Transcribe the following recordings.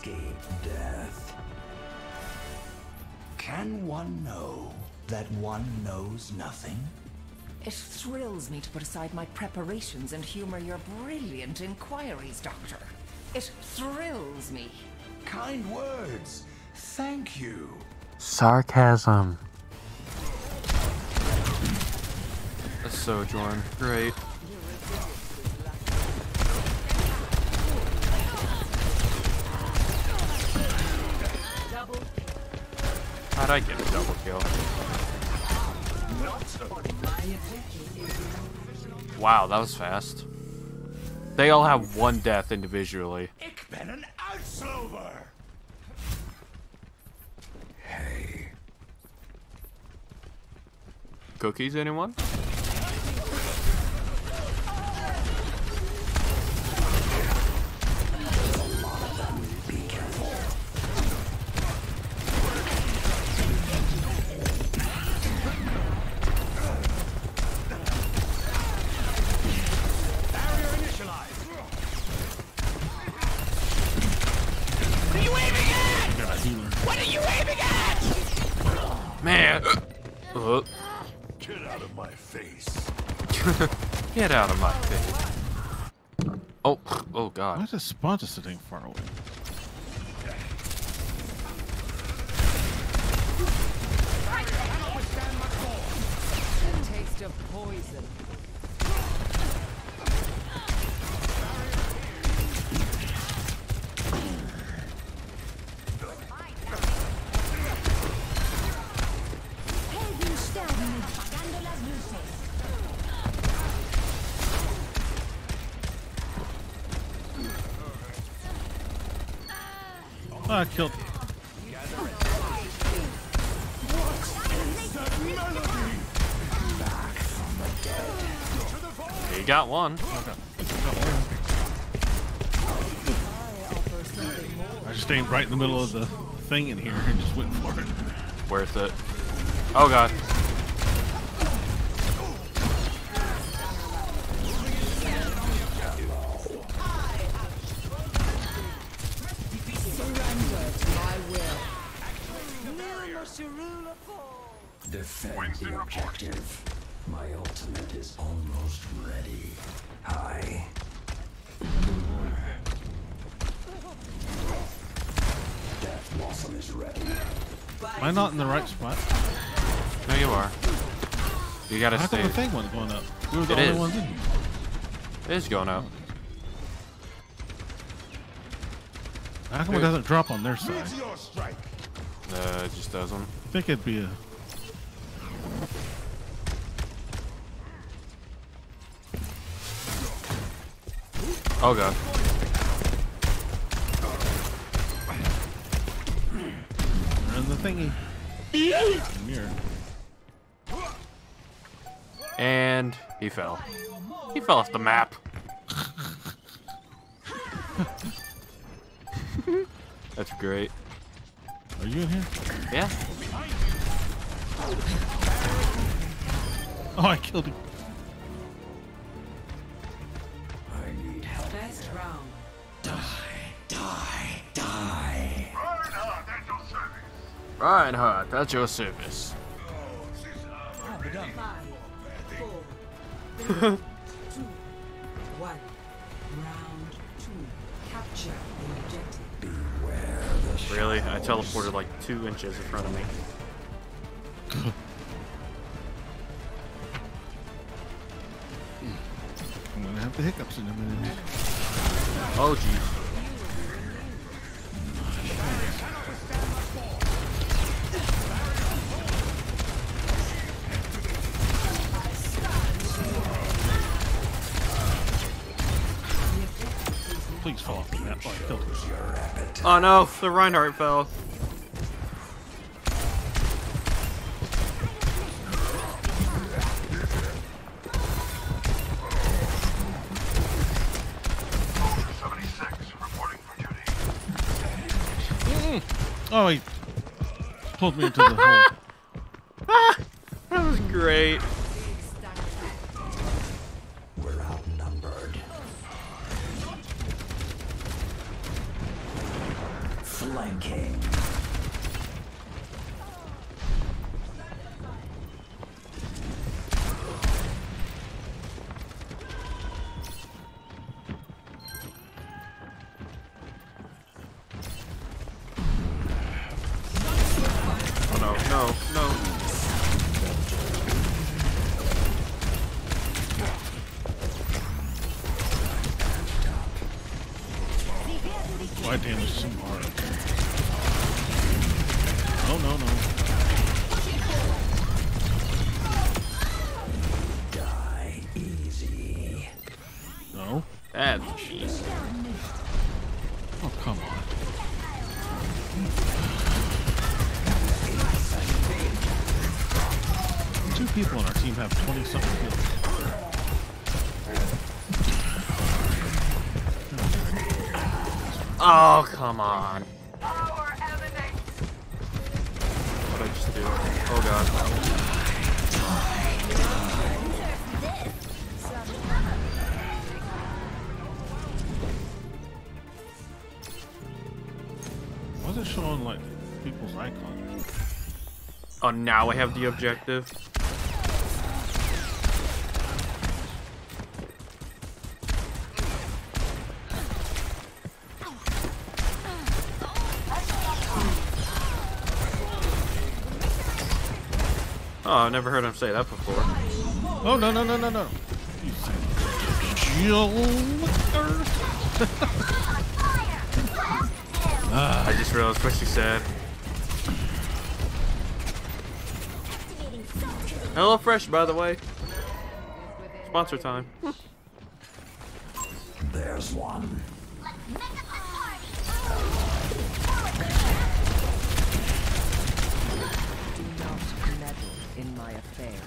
escape death. Can one know that one knows nothing? It thrills me to put aside my preparations and humor your brilliant inquiries, Doctor. It thrills me. Kind words. Thank you. Sarcasm. A sojourn. Great. How'd I get a double kill? Wow, that was fast. They all have one death individually. Hey. Cookies, anyone? Man! Uh, Get out of my face. get out of my face. Oh, oh god. Why god. is this sponsor sitting far away? A taste of poison. I killed. You got one. I just stayed right in the middle of the thing in here and just went for it. Worth it. Oh god. Defend the objective. My ultimate is almost ready. I. Death Blossom is ready. Am I not in the right spot? No, you are. You gotta How come stay. the thing wasn't going up? We were the It only is. ones in here. It is going out. How come it doesn't drop on their side? Your strike. Uh, it just doesn't. I think it'd be a. Oh god. Run the thingy. And he fell. He fell off the map. That's great. Are you in here? Yeah. Oh, I killed him. Reinhardt, that's your service. Five, four, two, one. Round two. Capture the objective. Beware the Really? I teleported like two inches in front of me. I'm gonna have the hiccups in a minute. Oh jeez. Please fall off the map. Oh, I killed him. Oh no, the Reinhardt fell. Mm-hmm. Oh, he pulled me into the hole. That was great. No, no, no. Why damage so hard? Oh no no. Die easy. No. That's cheese. Oh come on. Two people on our team have 20 something kills. Oh, come on. What I just do? Oh god. Why is it showing like people's icons? Oh, now I have the objective. Oh, I've never heard him say that before. Oh no no no no no! You son of a Jill. I just realized what she said. Hello Fresh, by the way. Sponsor time. There's one. Do not meddle in my affairs.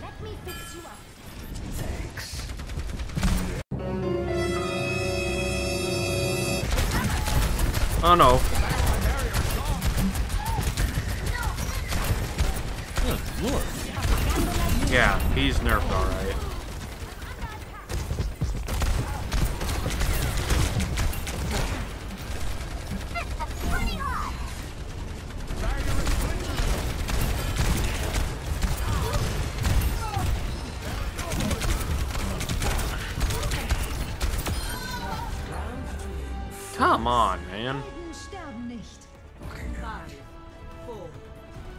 Let me fix you up. Thanks. Oh no. Good lord. Yeah, he's nerfed alright. Come on, man. Sterben nicht. Five, four,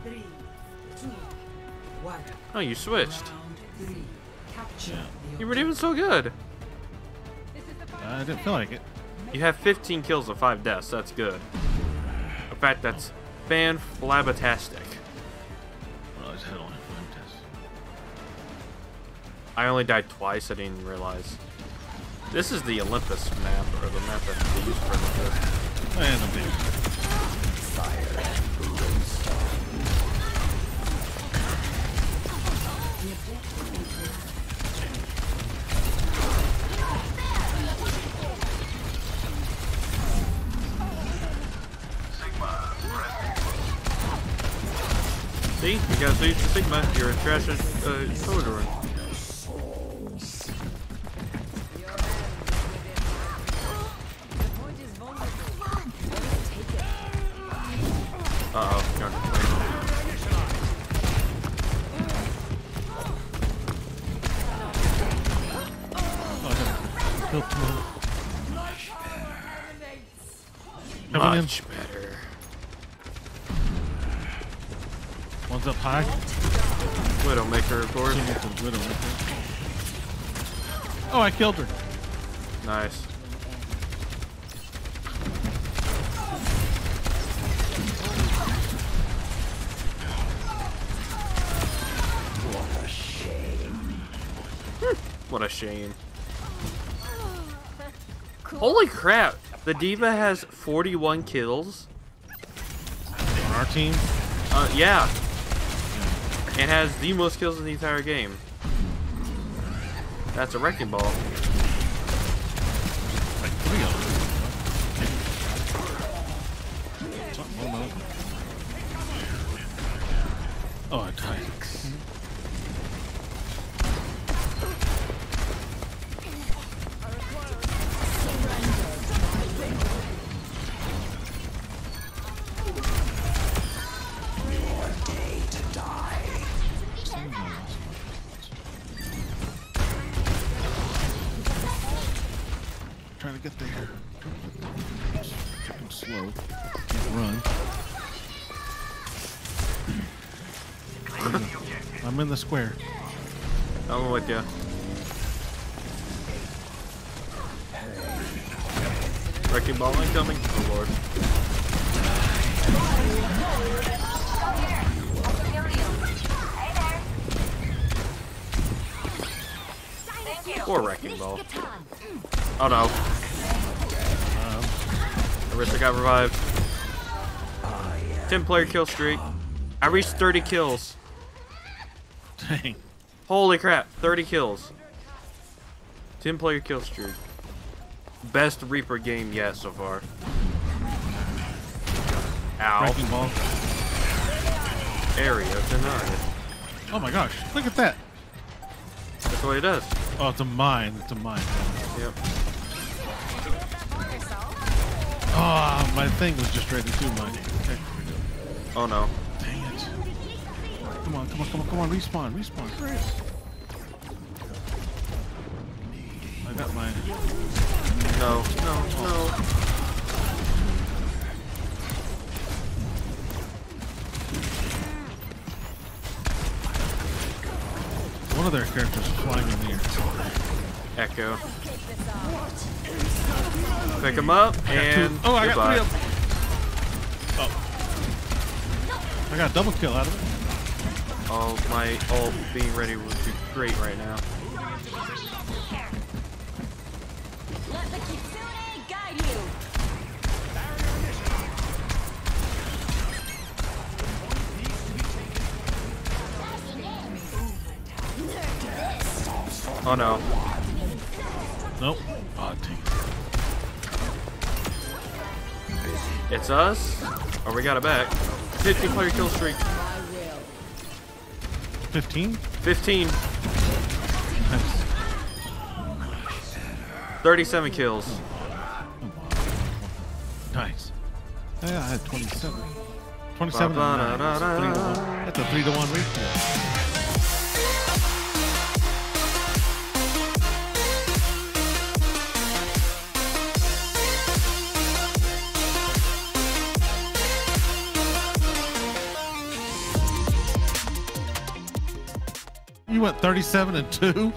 three, two, one. Oh, you switched. Round three. Capture the You were doing so good. I didn't feel like it. You have 15 kills and 5 deaths. That's good. In fact, that's fan flabatastic. Well, I just had only. I only died twice. I didn't realize. This is the Olympus map, or the map that they use for Olympus. And. See? You guys use the Sigma. You're a trash uh, got killed two more. Coming in. Much better. One's up high. Widowmaker, of course. Two with the widow right there. Oh, I killed her. Nice. What a shame. What a shame. Holy crap! The D.Va has 41 kills. On our team. Uh, yeah. And has the most kills in the entire game. That's a wrecking ball. Like three of them. Something wrong with it. Oh, I died. I'm in the square. I'm with you. Wrecking ball incoming. Oh lord. Or wrecking ball. Oh no. Um, Arista got revived. 10 player kill streak. I reached 30 kills. Dang. Holy crap, 30 kills. 10 player kill streak. Best Reaper game yet so far. Ow. Ball. Area denied. Oh my gosh. Look at that. That's what he does. Oh, it's a mine. It's a mine. Yep. Oh, my thing was just ready to do mine. Okay. Oh no. Come on, come on, come on, come on. Respawn, respawn. Hurry. I got mine. No, no, no. One of their characters is flying in the air. Echo. Pick him up and Oh, I got three. Oh. I got a double kill out of it. Oh, my ult being ready would be great right now. Let the Kitsune guide you. Oh no. Nope. Oh, dang. It's us? Oh, we got it back. 50 player kill streak. 15? 15. Nice. 37 kills. Nice. Yeah, I had 27. 27 and nine. That's a 3 to 1. That's a 3 to 1 ratio. You went 37 and 2?